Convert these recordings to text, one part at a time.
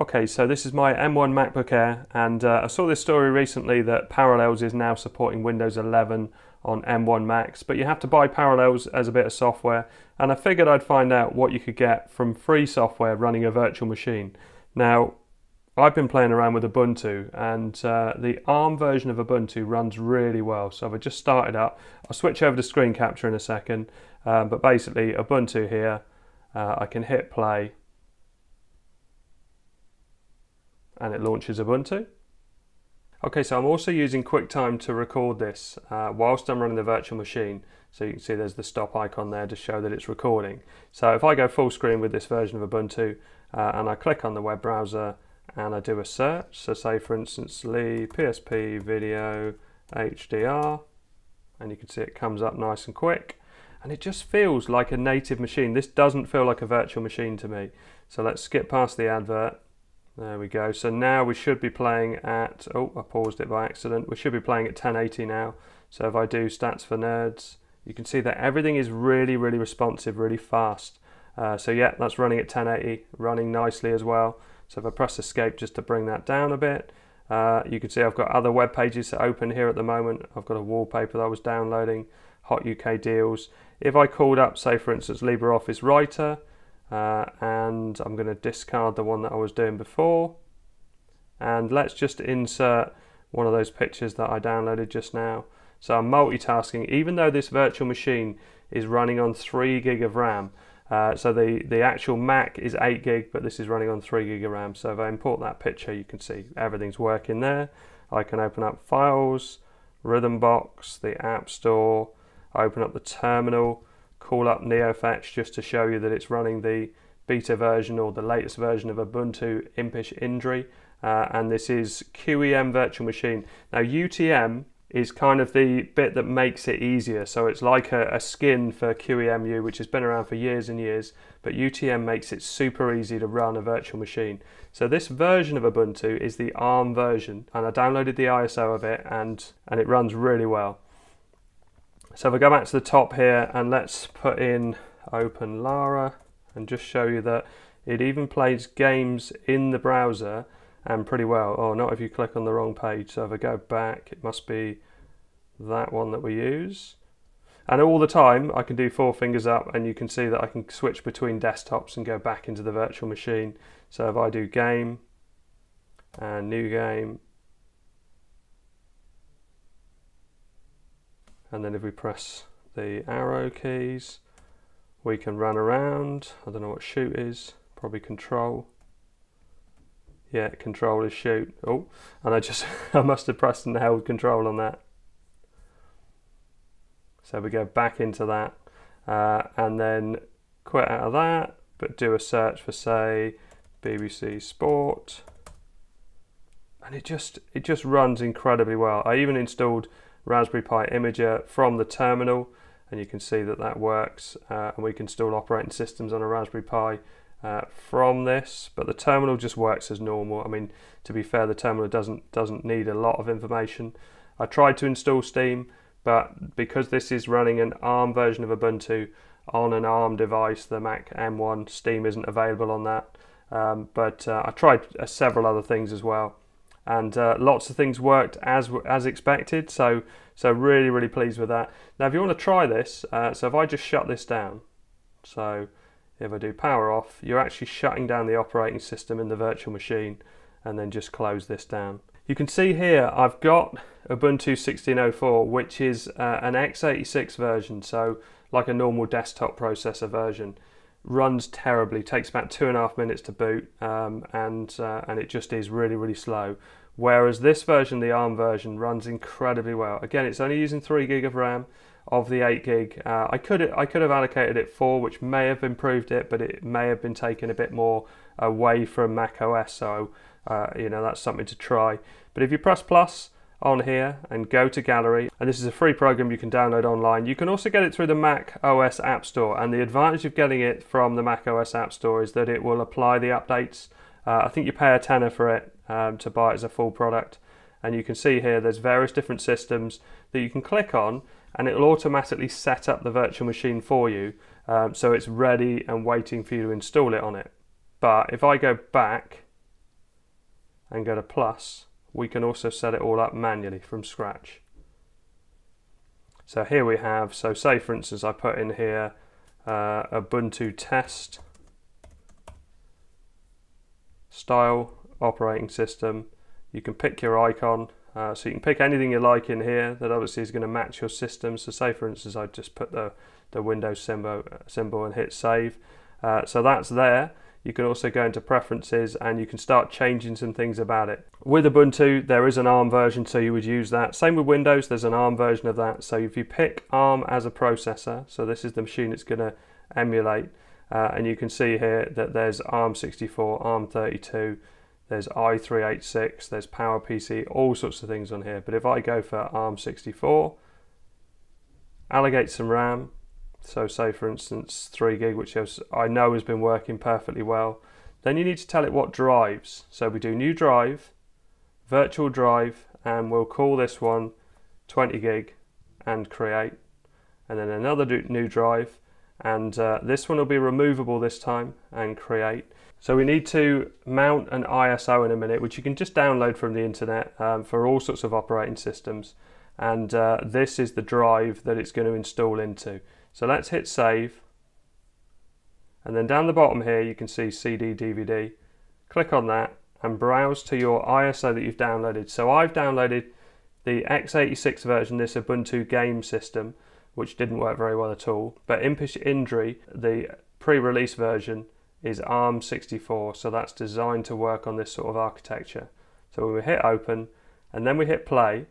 Okay, so this is my M1 MacBook Air, and uh, I saw this story recently that Parallels is now supporting Windows 11 on M1 Macs, but you have to buy Parallels as a bit of software, and I figured I'd find out what you could get from free software running a virtual machine. Now, I've been playing around with Ubuntu, and uh, the ARM version of Ubuntu runs really well. So I've just started up. I'll switch over to screen capture in a second, um, but basically Ubuntu here, uh, I can hit play and it launches Ubuntu. Okay, so I'm also using QuickTime to record this uh, whilst I'm running the virtual machine. So you can see there's the stop icon there to show that it's recording. So if I go full screen with this version of Ubuntu uh, and I click on the web browser and I do a search, so say for instance Lee PSP video HDR, and you can see it comes up nice and quick and it just feels like a native machine. This doesn't feel like a virtual machine to me. So let's skip past the advert there we go. So now we should be playing at, oh, I paused it by accident. We should be playing at 1080 now. So if I do stats for nerds, you can see that everything is really, really responsive, really fast. Uh, so yeah, that's running at 1080, running nicely as well. So if I press escape just to bring that down a bit, uh, you can see I've got other web pages that open here at the moment. I've got a wallpaper that I was downloading, hot UK deals. If I called up, say for instance, LibreOffice Writer, uh, and I'm going to discard the one that I was doing before. And let's just insert one of those pictures that I downloaded just now. So I'm multitasking. Even though this virtual machine is running on 3 gig of RAM uh, so the, the actual Mac is 8 gig but this is running on 3 gig of RAM. So if I import that picture you can see everything's working there. I can open up files, Rhythmbox, the App Store, open up the terminal call up NeoFetch just to show you that it's running the beta version or the latest version of Ubuntu Impish Indri. Uh, and this is QEMU Virtual Machine. Now UTM is kind of the bit that makes it easier. So it's like a, a, skin for QEMU, which has been around for years and years, but UTM makes it super easy to run a virtual machine. So this version of Ubuntu is the ARM version, and I downloaded the ISO of it, and, and it runs really well. So if I go back to the top here and let's put in OpenLara and just show you that it even plays games in the browser and pretty well. Oh, not if you click on the wrong page. So if I go back, it must be that one that we use. And all the time I can do four fingers up and you can see that I can switch between desktops and go back into the virtual machine. So if I do game and new game and then if we press the arrow keys we can run around. I don't know what shoot is. Probably control. Yeah control is shoot. Oh and I just I must have pressed and held control on that. So we go back into that uh, and then quit out of that but do a search for say BBC Sport. And it just it just runs incredibly well. I even installed Raspberry Pi Imager from the terminal and you can see that that works uh, and we can install operating systems on a Raspberry Pi uh, from this but the terminal just works as normal. I mean to be fair the terminal doesn't doesn't need a lot of information. I tried to install Steam but because this is running an ARM version of Ubuntu on an ARM device the Mac M1 Steam isn't available on that. Um, but uh, I tried uh, several other things as well and uh, lots of things worked as as expected. So so really really pleased with that. Now if you want to try this, uh, so if I just shut this down, so if I do power off, you're actually shutting down the operating system in the virtual machine, and then just close this down. You can see here I've got Ubuntu 16.04, which is uh, an x86 version, so like a normal desktop processor version runs terribly takes about two and a half minutes to boot um, and uh, and it just is really really slow. Whereas this version the ARM version runs incredibly well. Again it's only using 3 gig of RAM of the 8 gig. Uh, I could I could have allocated it 4 which may have improved it but it may have been taken a bit more away from Mac OS so uh, you know that's something to try. But if you press plus on here and go to gallery. And this is a free program you can download online. You can also get it through the mac os app store. And the advantage of getting it from the mac os app store is that it will apply the updates. Uh, i think you pay a tenner for it um, to buy it as a full product. And you can see here there's various different systems that you can click on and it will automatically set up the virtual machine for you. Um, so it's ready and waiting for you to install it on it. But if i go back and go to plus, we can also set it all up manually from scratch. So here we have, so say for instance I put in here uh, Ubuntu test style operating system. You can pick your icon, uh, so you can pick anything you like in here that obviously is going to match your system. So say for instance I just put the, the Windows symbol, symbol and hit save. Uh, so that's there. You can also go into preferences and you can start changing some things about it. With Ubuntu, there is an ARM version, so you would use that. Same with Windows, there's an ARM version of that. So if you pick ARM as a processor, so this is the machine it's going to emulate, uh, and you can see here that there's ARM64, ARM32, there's i386, there's PowerPC, all sorts of things on here. But if I go for ARM64, allocate some RAM, so say for instance 3 gig, which I know has been working perfectly well, then you need to tell it what drives. So we do new drive, virtual drive, and we'll call this one 20 gig and create. And then another new drive, and uh, this one will be removable this time and create. So we need to mount an ISO in a minute, which you can just download from the internet um, for all sorts of operating systems. And uh, this is the drive that it's going to install into. So let's hit save. And then down the bottom here, you can see CD, DVD. Click on that and browse to your ISO that you've downloaded. So I've downloaded the x86 version, this Ubuntu game system, which didn't work very well at all. But Impish Indri, the pre-release version, is ARM64, so that's designed to work on this sort of architecture. So we hit open and then we hit play,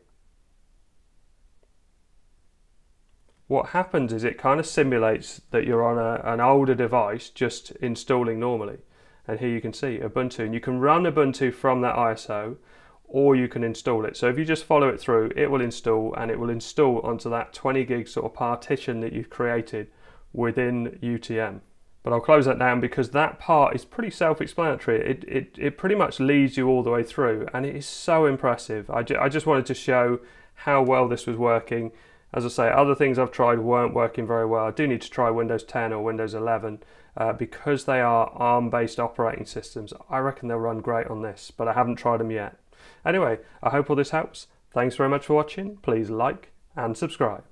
what happens is it kind of simulates that you're on a, an older device just installing normally. And here you can see Ubuntu, and you can run Ubuntu from that ISO or you can install it. So if you just follow it through, it will install and it will install onto that 20 gig sort of partition that you've created within UTM. But I'll close that down because that part is pretty self-explanatory. It, it, it pretty much leads you all the way through and it is so impressive. I, ju I just wanted to show how well this was working as I say, other things I've tried weren't working very well. I do need to try Windows 10 or Windows 11 uh, because they are ARM-based operating systems. I reckon they'll run great on this, but I haven't tried them yet. Anyway, I hope all this helps. Thanks very much for watching. Please like and subscribe.